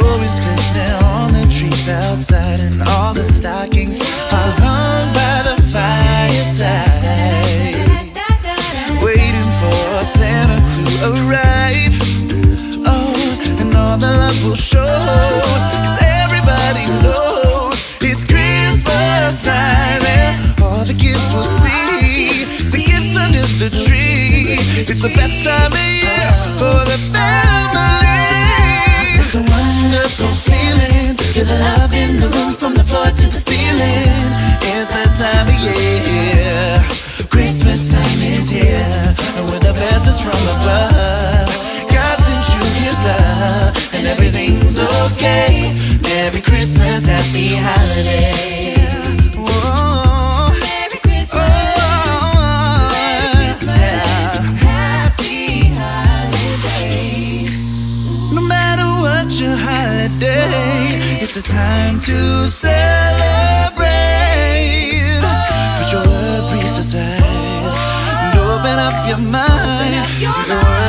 sure is glistening on the trees outside, and all the stockings are hung by the fireside, waiting for Santa to arrive. Oh, and all the love will show, cause everybody knows it's Christmas time, and all the kids will see the gifts under the tree. It's the best time of wonderful feeling. Feel the love in the room from the floor to the ceiling. It's that time of year. Christmas time is here. And with the blessings from above, God sent you his love. And everything's okay. Merry Christmas, happy holidays. Your holiday, it's a time to celebrate. Put your worries aside and open up your mind. See the world